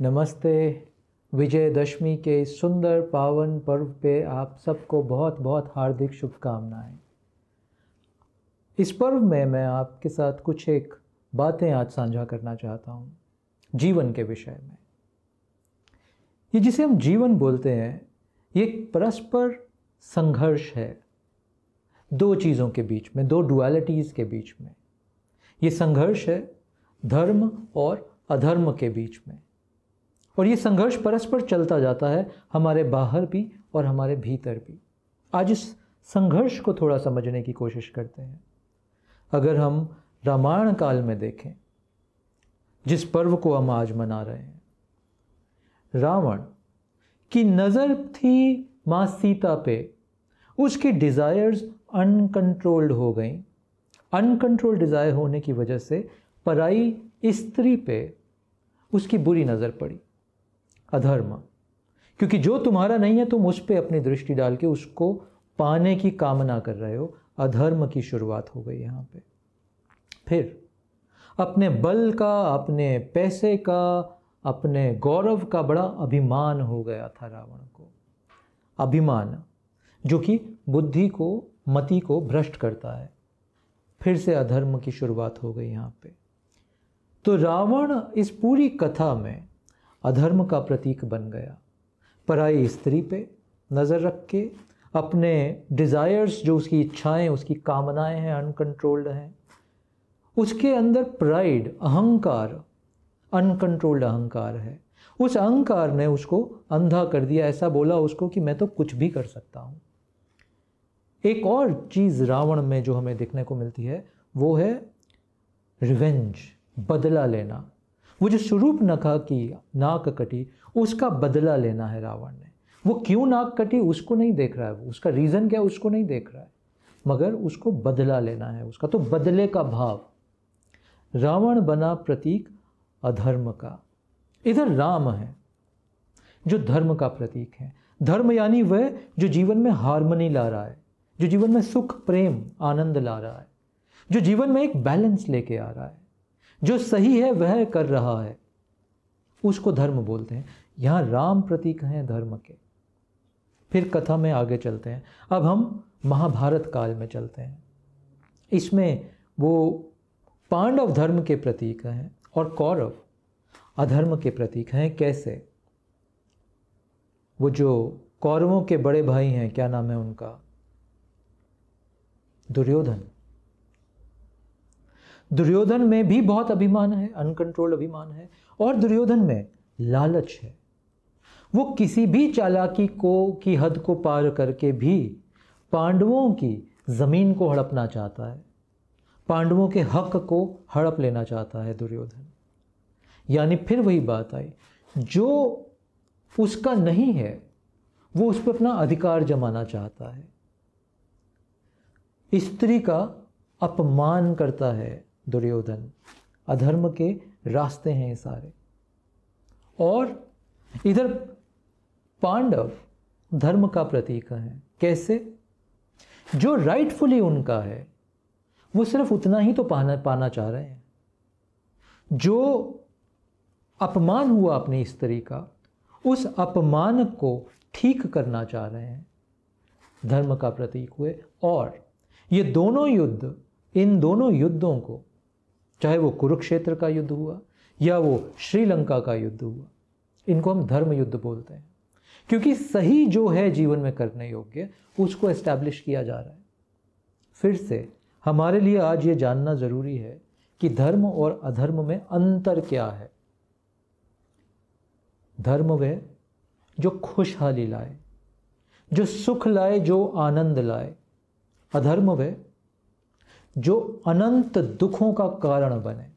नमस्ते। विजयदशमी के सुंदर पावन पर्व पे आप सबको बहुत बहुत हार्दिक शुभकामनाएँ। इस पर्व में मैं आपके साथ कुछ एक बातें आज साझा करना चाहता हूँ, जीवन के विषय में। ये जिसे हम जीवन बोलते हैं, ये एक परस्पर संघर्ष है। दो चीज़ों के बीच में, दो डुअलिटीज़ के बीच में। ये संघर्ष है, धर्म और अधर्म के बीच में। और ये संघर्ष परस्पर चलता जाता है, हमारे बाहर भी और हमारे भीतर भी। आज इस संघर्ष को थोड़ा समझने की कोशिश करते हैं। अगर हम रामायण काल में देखें, जिस पर्व को हम आज मना रहे हैं, रावण की नज़र थी माँ सीता पे। उसकी डिज़ायर्स अनकंट्रोल्ड हो गई। अनकंट्रोल्ड डिज़ायर होने की वजह से पराई स्त्री पे उसकी बुरी नज़र पड़ी। अधर्म। क्योंकि जो तुम्हारा नहीं है, तुम उस पर अपनी दृष्टि डाल के उसको पाने की कामना कर रहे हो। अधर्म की शुरुआत हो गई यहाँ पे। फिर, अपने बल का, अपने पैसे का, अपने गौरव का बड़ा अभिमान हो गया था रावण को। अभिमान, जो कि बुद्धि को, मति को भ्रष्ट करता है। फिर से अधर्म की शुरुआत हो गई यहाँ पे। तो रावण इस पूरी कथा में अधर्म का प्रतीक बन गया। पराई स्त्री पे नज़र रख के, अपने डिज़ायर्स जो उसकी इच्छाएँ, उसकी कामनाएँ हैं अनकंट्रोल्ड हैं, उसके अंदर प्राइड अहंकार अनकंट्रोल्ड अहंकार है। उस अहंकार ने उसको अंधा कर दिया, ऐसा बोला उसको कि मैं तो कुछ भी कर सकता हूँ। एक और चीज़ रावण में जो हमें देखने को मिलती है, वो है रिवेंज बदला लेना। वो जो स्वरूप नखा की, नाक कटी, उसका बदला लेना है रावण ने। वो क्यों नाक कटी, उसको नहीं देख रहा है वो। उसका रीज़न क्या, उसको नहीं देख रहा है। मगर उसको बदला लेना है उसका। तो बदले का भाव। रावण बना प्रतीक अधर्म का। इधर राम है, जो धर्म का प्रतीक है। धर्म यानी वह जो जीवन में हारमोनी ला रहा है, जो जीवन में सुख, प्रेम, आनंद ला रहा है, जो जीवन में एक बैलेंस लेके आ रहा है। जो सही है, वह कर रहा है। उसको धर्म बोलते हैं। यहाँ राम प्रतीक हैं धर्म के। फिर कथा में आगे चलते हैं। अब हम महाभारत काल में चलते हैं। इसमें वो पांडव धर्म के प्रतीक हैं और कौरव अधर्म के प्रतीक हैं। कैसे? वो जो कौरवों के बड़े भाई हैं, क्या नाम है उनका? दुर्योधन। दुर्योधन में भी बहुत अभिमान है अनकंट्रोल्ड अभिमान है, और दुर्योधन में लालच है। वो किसी भी चालाकी को, की हद को पार करके भी पांडवों की ज़मीन को हड़पना चाहता है। पांडवों के हक को हड़प लेना चाहता है दुर्योधन। यानी फिर वही बात आई, जो उसका नहीं है, वो उस पर अपना अधिकार जमाना चाहता है। स्त्री का अपमान करता है दुर्योधन, अधर्म के रास्ते हैं सारे। और इधर पांडव धर्म का प्रतीक है। कैसे? जो राइटफुली उनका है, वो सिर्फ़ उतना ही तो पाना पाना चाह रहे हैं। जो अपमान हुआ अपनी स्त्री का, उस अपमान को ठीक करना चाह रहे हैं। धर्म का प्रतीक हुए। और ये दोनों युद्ध, इन दोनों युद्धों को चाहे वो कुरुक्षेत्र का युद्ध हुआ या वो श्रीलंका का युद्ध हुआ, इनको हम धर्म युद्ध बोलते हैं। क्योंकि सही जो है जीवन में करने योग्य, उसको एस्टैब्लिश किया जा रहा है। फिर से, हमारे लिए आज ये जानना ज़रूरी है कि धर्म और अधर्म में अंतर क्या है। धर्म वह जो खुशहाली लाए, जो सुख लाए, जो आनंद लाए। अधर्म वह जो अनंत दुखों का कारण बने।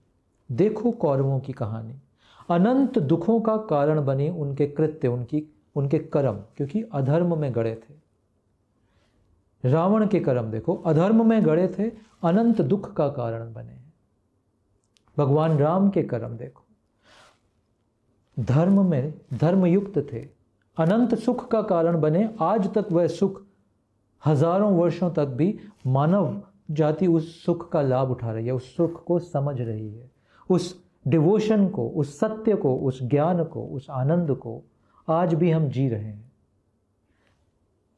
देखो कौरवों की कहानी। अनंत दुखों का कारण बने उनके कृत्य, उनकी, उनके कर्म, क्योंकि अधर्म में गड़े थे। रावण के कर्म देखो, अधर्म में गड़े थे, अनंत दुख का कारण बने। भगवान राम के कर्म देखो। धर्म में, धर्मयुक्त थे। अनंत सुख का कारण बने। आज तक वह सुख हज़ारों वर्षों तक भी मानव जाति उस सुख का लाभ उठा रही है, उस सुख को समझ रही है। उस डिवोशन को, उस सत्य को, उस ज्ञान को, उस आनंद को आज भी हम जी रहे हैं।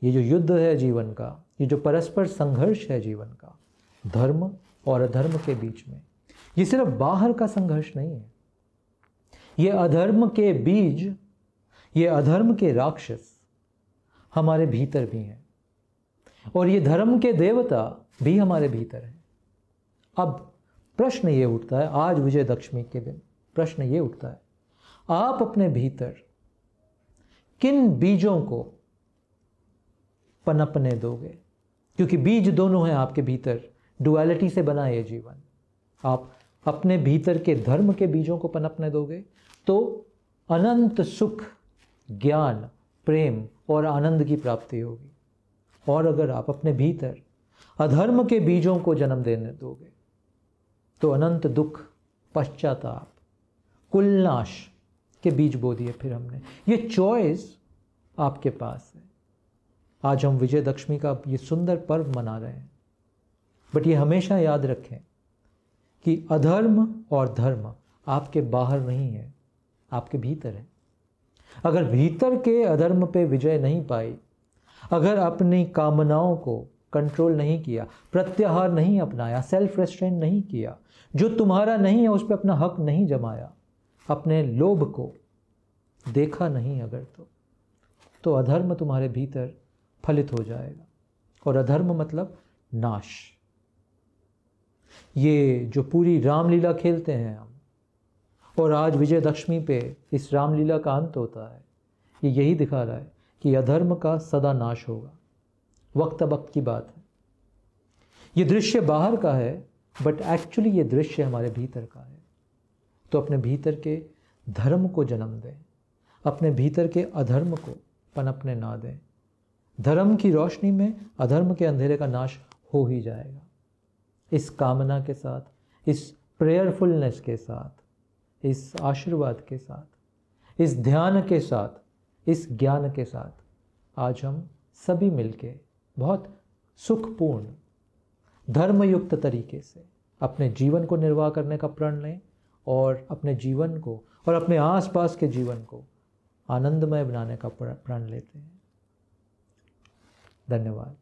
ये जो युद्ध है जीवन का, ये जो परस्पर संघर्ष है जीवन का, धर्म और अधर्म के बीच में, ये सिर्फ़ बाहर का संघर्ष नहीं है। ये अधर्म के बीज, ये अधर्म के राक्षस हमारे भीतर भी हैं। और ये धर्म के देवता भी हमारे भीतर हैं। अब प्रश्न ये उठता है, आज विजयदशमी के दिन, प्रश्न ये उठता है, आप अपने भीतर किन बीजों को पनपने दोगे? क्योंकि बीज दोनों हैं आपके भीतर डुअलिटी से बना ये जीवन। आप अपने भीतर के धर्म के बीजों को पनपने दोगे तो अनंत सुख, ज्ञान, प्रेम और आनंद की प्राप्ति होगी। और अगर आप अपने भीतर अधर्म के बीजों को जन्म देने दोगे तो अनंत दुख पश्चाताप कुलनाश के बीज बो दिए फिर हमने। ये चॉइस आपके पास है। आज हम विजयदशमी का ये सुंदर पर्व मना रहे हैं। बट ये हमेशा याद रखें कि अधर्म और धर्म आपके बाहर नहीं है, आपके भीतर है। अगर भीतर के अधर्म पे विजय नहीं पाई अगर अपनी कामनाओं को कंट्रोल नहीं किया, प्रत्याहार नहीं अपनाया सेल्फ रेस्ट्रेंट नहीं किया, जो तुम्हारा नहीं है उस पर अपना हक नहीं जमाया, अपने लोभ को देखा नहीं अगर तो तो अधर्म तुम्हारे भीतर फलित हो जाएगा। और अधर्म मतलब नाश। ये जो पूरी रामलीला खेलते हैं हम, और आज विजयदशमी पे इस रामलीला का अंत होता है, ये यही दिखा रहा है कि अधर्म का सदा नाश होगा। वक्त वक्त की बात है। ये दृश्य बाहर का है बट एक्चुअली ये दृश्य हमारे भीतर का है। तो अपने भीतर के धर्म को जन्म दें। अपने भीतर के अधर्म को पनपने ना दें। धर्म की रोशनी में अधर्म के अंधेरे का नाश हो ही जाएगा। इस कामना के साथ, इस प्रेयरफुलनेस के साथ, इस आशीर्वाद के साथ, इस ध्यान के साथ इस ज्ञान के साथ आज हम सभी मिलके बहुत सुखपूर्ण, धर्मयुक्त तरीके से अपने जीवन को निर्वाह करने का प्रण लें और अपने जीवन को और अपने आसपास के जीवन को आनंदमय बनाने का प्रण लेते हैं। धन्यवाद।